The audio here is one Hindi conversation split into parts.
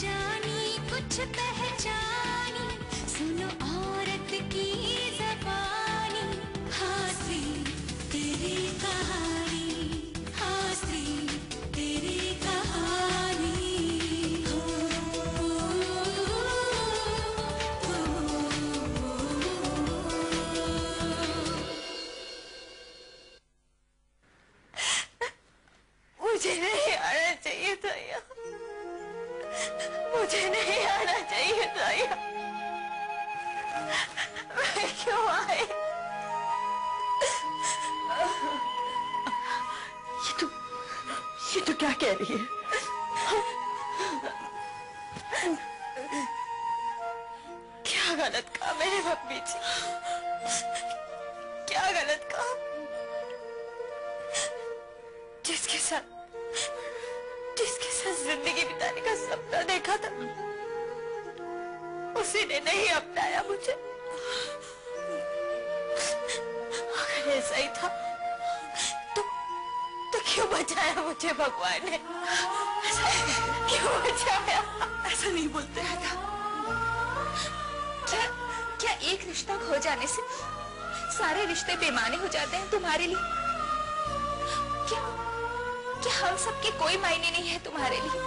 जानी कुछ पहचानी सुनो औरत ये तो क्या कह रही है? क्या गलत कहा मेरे मम्मी जी? क्या गलत कहा जिसके साथ जिसके साथ ज़िंदगी बिताने का सपना देखा था, उसी ने नहीं अपनाया मुझे। अगर ऐसा ही था बचाया मुझे भगवान ने। क्यों बचाया ऐसा नहीं बोलते क्या? क्या एक रिश्ता खो जाने से सारे रिश्ते बेमाने हो जाते हैं तुम्हारे लिए? क्या क्या हम सबके कोई मायने नहीं है तुम्हारे लिए?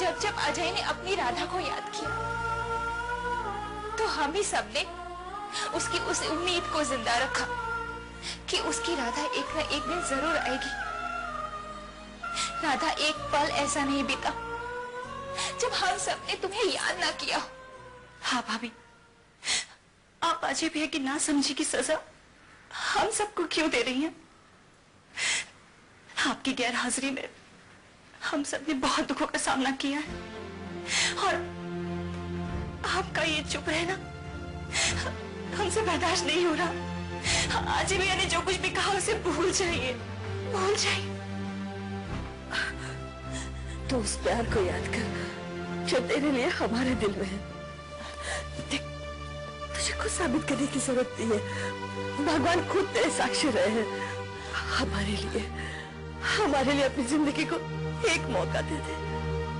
जब जब अजय ने अपनी राधा को याद किया तो हम ही सबने उसकी उस उम्मीद को ज़िंदा रखा कि उसकी राधा एक न एक दिन ज़रूर आएगी। राधा, एक पल ऐसा नहीं बीता जब हम सबने तुम्हें याद ना किया। हाँ भाभी, आप अजय भैया की ना समझी की सजा हम सबको क्यों दे रही हैं? आपकी गैर हाजिरी में हम सबने बहुत दुखों का सामना किया है। और आपका ये चुप रहना हमसे बर्दाश्त नहीं हो रहा। अजय भैया ने जो कुछ भी कहा उसे भूल जाइए भूल जाइए। तो उस प्यार को याद कर जो तेरे लिए हमारे दिल में है। देख, तुझे कुछ साबित करने की ज़रूरत नहीं है। भगवान खुद तेरे साक्षी रहे हैं। हमारे लिए हमारे लिए अपनी ज़िंदगी को एक मौका दे दे।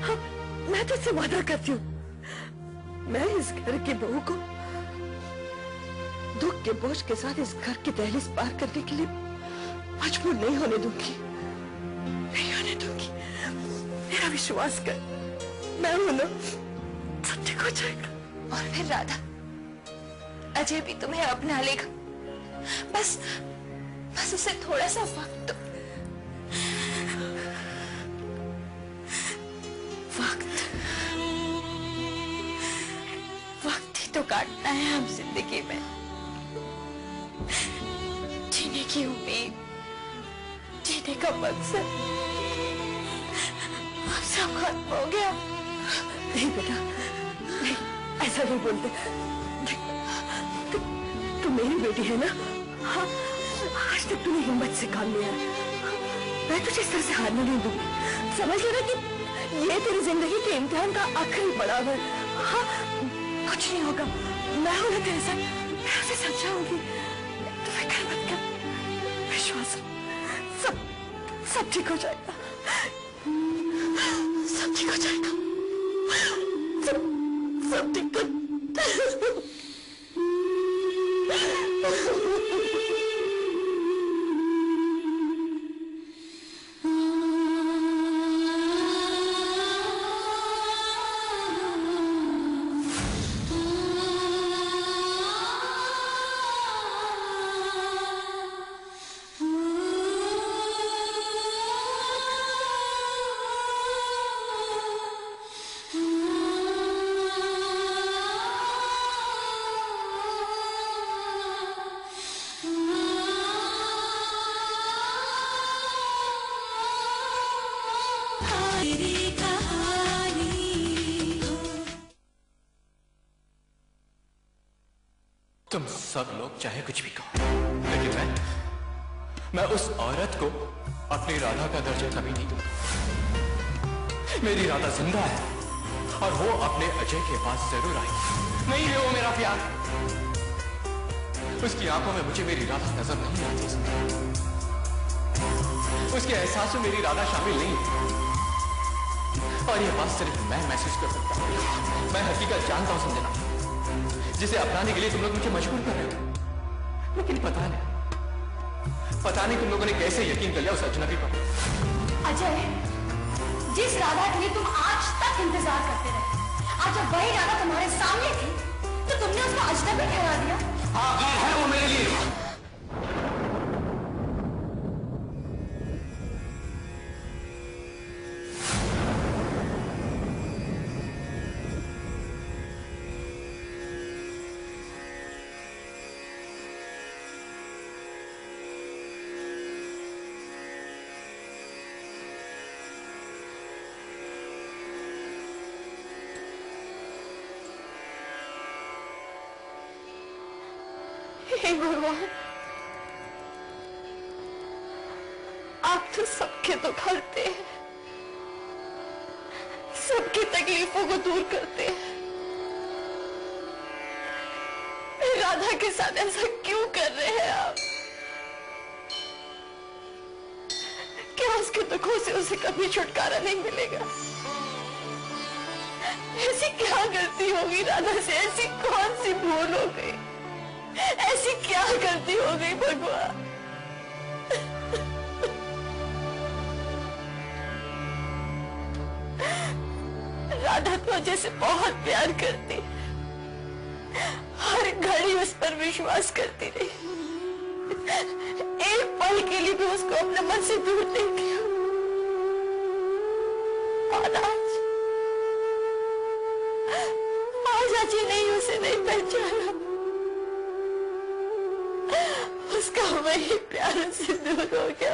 हम मैं तुझसे वादा करती हूँ। मैं इस घर की बहू को दुख के बोझ के साथ इस घर की दहलीज पार करने के लिए मजबूर नहीं होने दूँगी। विश्वास कर। मैं हूँ ना सब ठीक हो जाएगा। और फिर राधा, अजय भी तुम्हें अपना लेगा। बस बस उसे थोड़ा सा वक्त दो। वक्त वक्त ही तो काटना है हम ज़िंदगी में। जीने की उम्मीद, जीने का मकसद। सब खत्म हो गया नहीं बेटा नहीं ऐसा नहीं बोलते तू, मेरी बेटी है। ना हाँ आज तक तूने हिम्मत से काम लिया मैं तुझे इस तरह से हारने नहीं दूँगी समझ लेना कि ये तेरी ज़िंदगी के इम्तिहान का आखिरी पड़ाव है हाँ कुछ नहीं होगा मैं हूँ ना तेरे साथ मैं उसे समझाऊँगी तू फ़िक्र मत कर विश्वास सब सब ठीक हो जाएगा ठीक हो जाएगा सब सब ठीक तुम सब लोग चाहे कुछ भी कहो। लेकिन मैं मैं उस औरत को अपनी राधा का दर्जा कभी नहीं दूँगा। मेरी राधा ज़िंदा है और वो अपने अजय के पास ज़रूर आई। नहीं है वो मेरा प्यार। उसकी आँखों में मुझे मेरी राधा नज़र नहीं आती। उसके एहसास में मेरी राधा शामिल नहीं है। और ये बात सिर्फ़ मैं महसूस कर सकता हूँ। मैं हकीकत जानता हूँ संजना जिसे अपनाने के लिए तुम लोग मुझे मजबूर कर रहे हो। लेकिन पता नहीं पता नहीं तुम लोगों ने कैसे यकीन कर लिया उस अजनबी पर अजय जिस राधा के लिए तुम आज तक इंतज़ार करते रहे आज जब वही राधा तुम्हारे सामने थी तो तुमने उसको अजनबी ठहरा दिया। आखिर है वो मेरे लिए। हे भगवान। आप तो सबके दुख हरते हैं। सबकी तकलीफों को दूर करते हैं। राधा के साथ ऐसा क्यों कर रहे हैं आप? क्या उसके दुखों से उसे कभी छुटकारा नहीं मिलेगा? ऐसी क्या गलती होगी राधा से? ऐसी कौन सी भूल हो गई? ऐसी क्या गलती हो गई भगवान? राधा तो अजय से बहुत प्यार करती, हर घड़ी उस पर विश्वास करती रही। एक पल के लिए भी उसको अपने मन से दूर नहीं किया।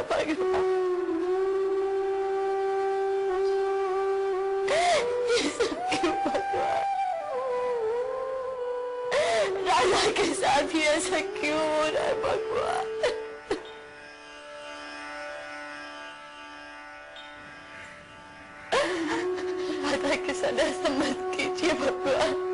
दूर हो गया भगवान ये सब क्यों भगवान राजा के साथ ही ऐसा क्यों हो रहा है भगवान राधा के साथ ऐसा मत कीजिए भगवान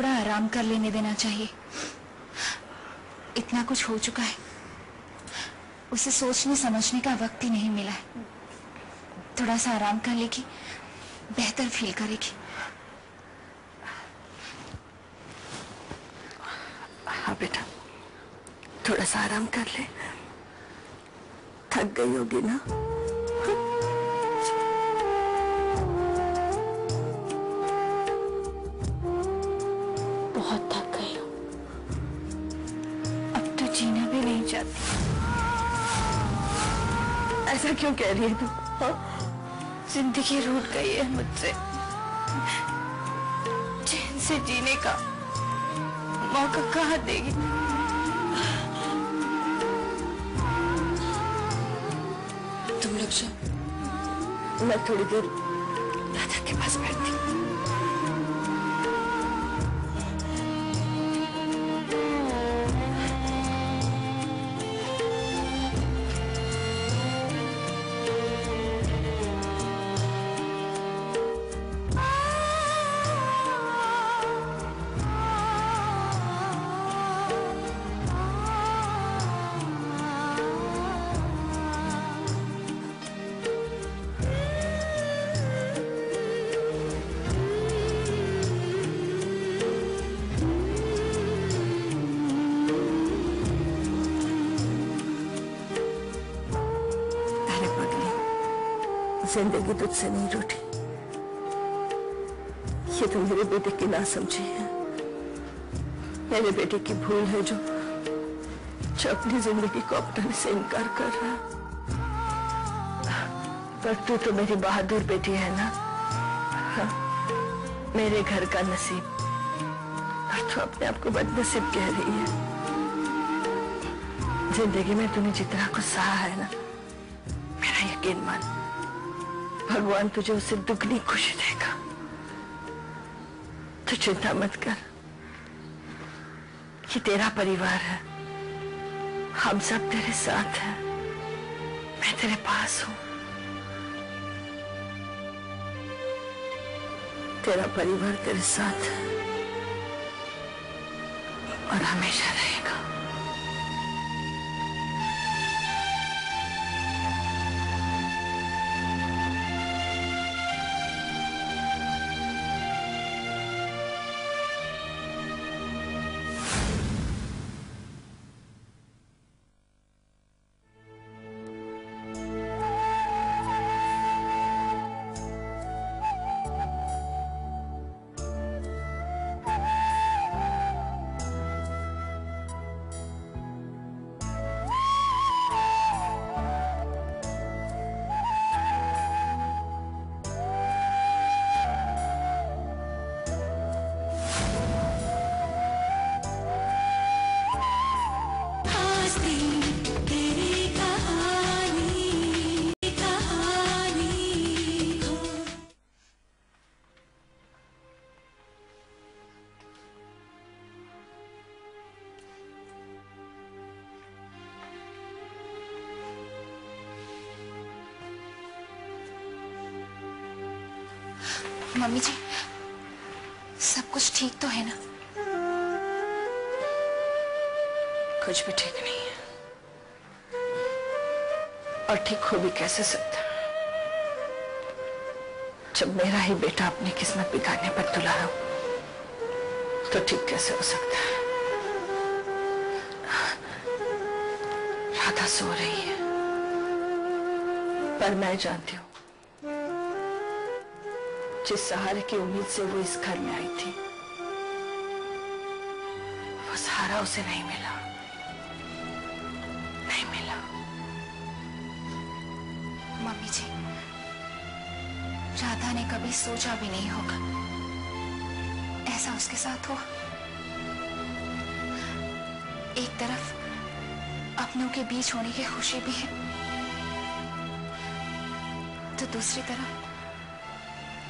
थोड़ा आराम कर लेने देना चाहिए। इतना कुछ हो चुका है। उसे सोचने समझने का वक्त ही नहीं मिला है। थोड़ा सा आराम कर लेगी, बेहतर फील करेगी। हाँ बेटा, थोड़ा सा आराम कर ले। थक गई होगी ना? क्यों कह रही है तू? हाँ? ज़िंदगी रूट गई है मुझसे। चैन से जीने का मौका कहा देगी? तुम लक्ष्य मैं थोड़ी देर दादा के पास बैठती ज़िंदगी तुझसे नहीं रूठी ये तो मेरे बेटे की ना समझी है। मेरे बेटे की भूल है जो जो अपनी ज़िंदगी को अपनाने से इनकार कर रहा पर तू तो मेरी बहादुर बेटी है ना? हाँ, मेरे घर का नसीब। और तू अपने आप को बदनसीब कह रही है। ज़िंदगी में तूने जितना कुछ सहा है ना मेरा यकीन मान। भगवान तुझे उससे दुगनी खुशी देगा। तो चिंता मत कर। ये तेरा परिवार है। हम सब तेरे साथ हैं। मैं तेरे पास हूँ। तेरा परिवार तेरे साथ है। और हमेशा रहेगा। मम्मी जी, सब कुछ ठीक तो है ना? कुछ भी ठीक नहीं है। और ठीक हो भी कैसे सकता जब मेरा ही बेटा अपनी किस्मत बिगाड़ने पर तुला हो तो ठीक कैसे हो सकता है? राधा सो रही है। पर मैं जानती हूँ जिस सहारे की उम्मीद से वो इस घर में आई थी, वो सहारा उसे नहीं मिला। नहीं मिला। मम्मी जी, राधा ने कभी सोचा भी नहीं होगा। ऐसा उसके साथ हो एक तरफ़ अपनों के बीच होने की खुशी भी है तो दूसरी तरफ़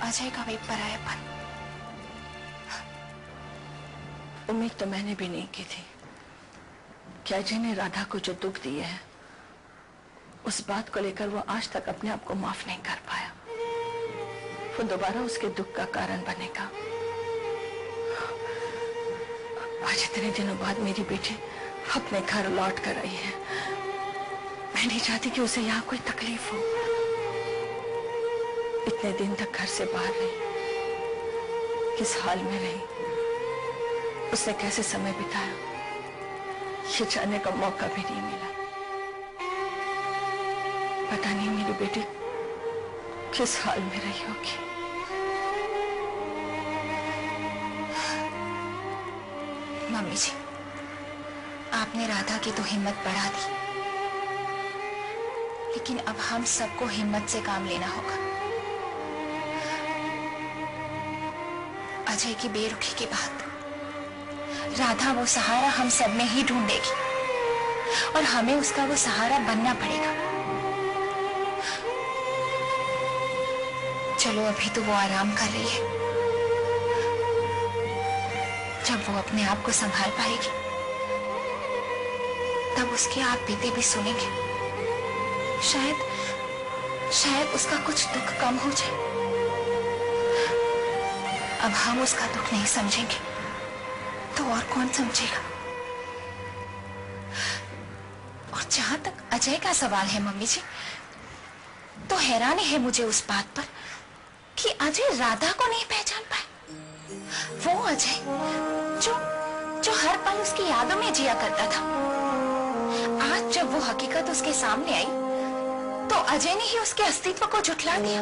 अजय का भी परायापन। उम्मीद तो मैंने भी नहीं की थी। कि अजय ने राधा को जो दुख दिए है, उस बात को लेकर वो आज तक अपने आप को माफ़ नहीं कर पाया। वो दोबारा उसके दुख का कारण बनेगा। आज इतने दिनों बाद मेरी बेटी अपने घर लौट कर आई है। मैं नहीं चाहती कि उसे यहाँ कोई तकलीफ़ हो। इतने दिन तक घर से बाहर रही किस हाल में रही उसने कैसे समय बिताया? ये जानने का मौका भी नहीं मिला। पता नहीं मेरी बेटी किस हाल में रही होगी। मम्मी जी, आपने राधा की तो हिम्मत बढ़ा दी। लेकिन अब हम सबको हिम्मत से काम लेना होगा। की बेरुखी के बाद राधा वो सहारा हम सब में ही ढूंढेगी। और हमें उसका वो सहारा बनना पड़ेगा। चलो, अभी तो वो आराम कर रही है। जब वो अपने आप को संभाल पाएगी, तब उसके आप बीते भी सुनेंगे। शायद शायद उसका कुछ दुख कम हो जाए। अब हम उसका दुख नहीं समझेंगे तो और कौन समझेगा? और जहाँ तक अजय का सवाल है, मम्मी जी तो हैरानी है मुझे उस बात पर कि अजय राधा को नहीं पहचान पाए। वो अजय, जो जो हर पल उसकी यादों में जिया करता था। आज जब वो हकीकत उसके सामने आई तो अजय ने ही उसके अस्तित्व को जुटला दिया।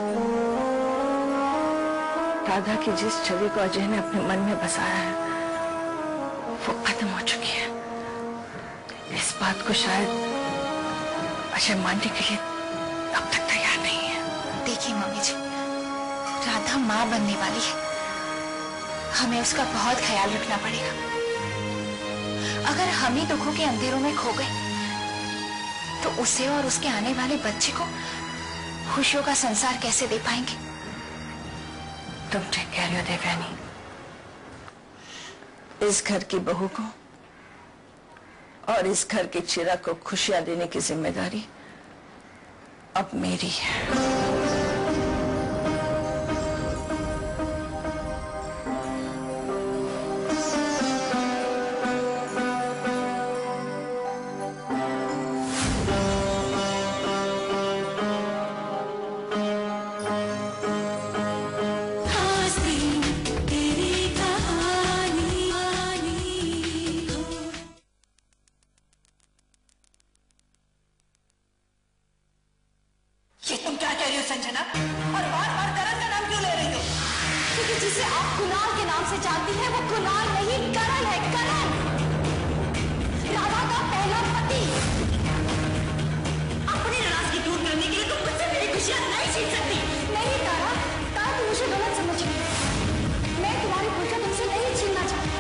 राधा की जिस छवि को अजय ने अपने मन में बसाया है, वो खत्म हो चुकी है। इस बात को शायद अजय मानने के लिए अब तक तैयार नहीं है। देखिए मम्मी जी, राधा माँ बनने वाली है। हमें उसका बहुत ख्याल रखना पड़ेगा। अगर हम ही दुखों के अंधेरों में खो गए तो उसे और उसके आने वाले बच्चे को खुशियों का संसार कैसे दे पाएँगे? तुम ठीक कह रही हो, देवयानी। इस घर की बहू को और इस घर के चिरा को खुशियाँ देने की ज़िम्मेदारी अब मेरी है। संजना? और बार बार करण का नाम क्यों ले रही हो? क्योंकि जिसे आप कुणाल के नाम से जानती हैं वो कुणाल नहीं करण है करण। राधा का पहला पति। अपनी नाराज़गी दूर करने के लिए तुम मुझसे मेरी खुशियाँ नहीं छीन सकती। नहीं तारा तारा तुम मुझे गलत समझ रही मैं तुम्हारी खुशियाँ तुमसे नहीं छीनना चाहती।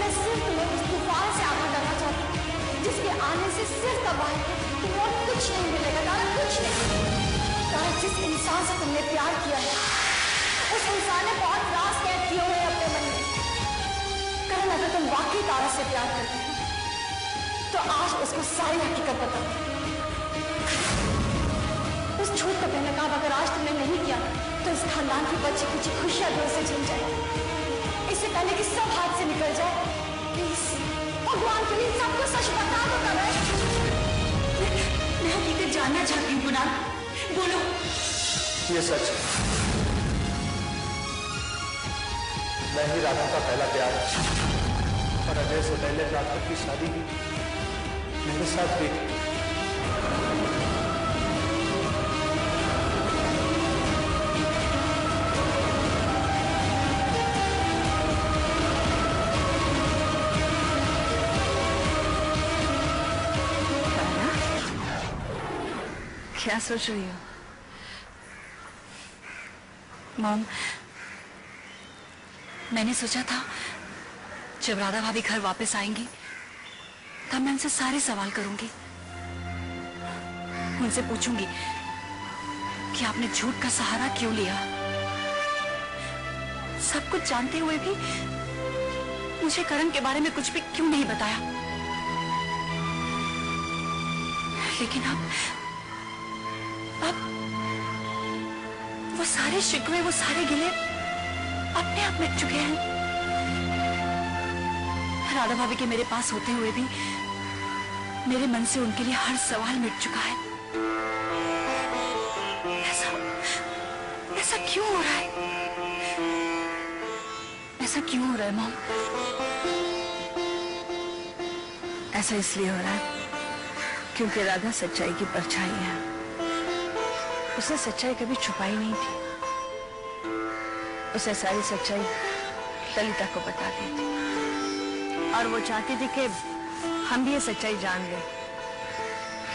मैं सिर्फ़ तुम्हें उस तूफ़ान से आगे करना चाहती जिसके आने से सिर्फ़ तबाही तुम्हें कुछ नहीं मिलेगा तारा कुछ नहीं। तारा जिस इंसान से तुमने प्यार किया है, उस इंसान ने बहुत राज कैद किए हुए अपने मन में। करण अगर तुम वाकई तारा से प्यार करते हो। तो आज उसको सारी हकीकत बता उस झूठ का पहनकाब अगर आज तुमने नहीं किया तो इस खानदान की बच्ची कुछ खुशियाँ दिल से छिन जाए इससे पहले कि सब हाथ से निकल जाए, प्लीज़, भगवान के लिए सबको सच बता दो मैं हकीकत जानना चाहती हूँ, कुणाल। बोलो। ये सच। मैं ही राधा का पहला प्यार। और अजय से पहले राधा की शादी। मेरे साथ हुई क्या सोच रही हो मॉम मैंने सोचा था, जब राधा भाभी घर वापस आएँगी, तब मैं उनसे सारे सवाल करूँगी। उनसे पूछूँगी कि आपने झूठ का सहारा क्यों लिया? सब कुछ जानते हुए भी मुझे करण के बारे में कुछ भी क्यों नहीं बताया? लेकिन अब सारे शिकवे वो सारे गिले अपने आप मिट चुके हैं। राधा भाभी के मेरे पास होते हुए भी मेरे मन से उनके लिए हर सवाल मिट चुका है। ऐसा ऐसा क्यों हो रहा है? ऐसा क्यों हो रहा है, मॉम? ऐसा इसलिए हो रहा है क्योंकि राधा सच्चाई की परछाई है। उसने सच्चाई कभी छुपाई नहीं थी उसे सारी सच्चाई ललिता को बता दी थी और वो चाहती थी कि हम भी ये सच्चाई जान लें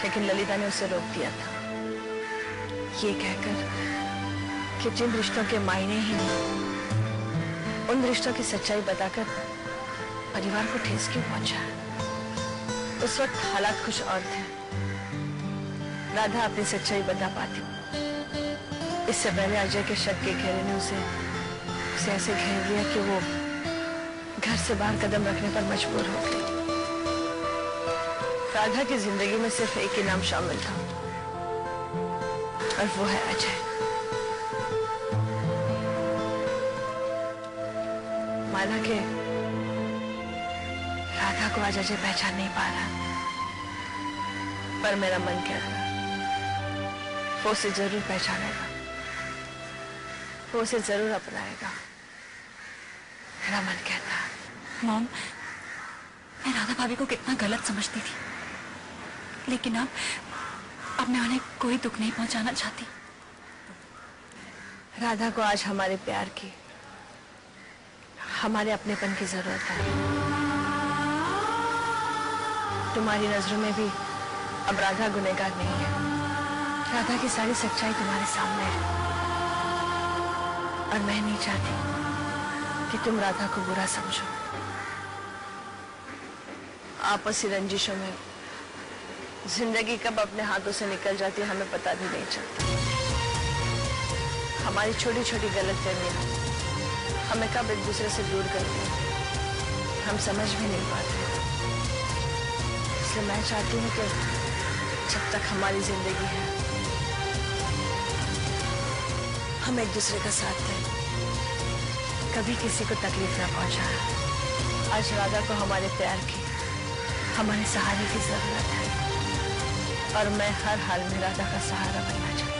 लेकिन ललिता ने उसे रोक दिया था ये कहकर कि जिन रिश्तों के मायने ही नहीं उन रिश्तों की सच्चाई बताकर परिवार को ठेस क्यों पहुँचा उस वक्त हालात कुछ और थे राधा अपनी सच्चाई बता पाती इससे पहले अजय के शक के घेरे ने उसे उसे ऐसे घेर लिया कि वो घर से बाहर कदम रखने पर मजबूर हो गई। राधा की ज़िंदगी में सिर्फ़ एक ही नाम शामिल था। और वो है अजय। माना कि राधा को आज अजय पहचान नहीं पा रहा। पर मेरा मन कहता है? वो उसे ज़रूर पहचानेगा। वो उसे ज़रूर अपनाएगा। मेरा मन कहता है मॉम मैं राधा भाभी को कितना गलत समझती थी। लेकिन अब अब मैं उन्हें कोई दुख नहीं पहुंचाना चाहती। राधा को आज हमारे प्यार की हमारे अपनेपन की ज़रूरत है। तुम्हारी नज़रों में भी अब राधा गुनेगार नहीं है। राधा की सारी सच्चाई तुम्हारे सामने है। और मैं नहीं चाहती कि तुम राधा को बुरा समझो। आपसी रंजिशों में ज़िंदगी कब अपने हाथों से निकल जाती है, हमें पता भी नहीं चलता। हमारी छोटी छोटी गलत फहमियाँ हमें कब एक दूसरे से दूर करती हैं, हम समझ भी नहीं पाते। इसलिए मैं चाहती हूँ कि जब तक हमारी ज़िंदगी है हम एक दूसरे का साथ दें कभी किसी को तकलीफ़ ना पहुँचा। आज राधा को हमारे प्यार की, हमारे सहारे की ज़रूरत है। और मैं हर हाल में राधा का सहारा बनना चाहती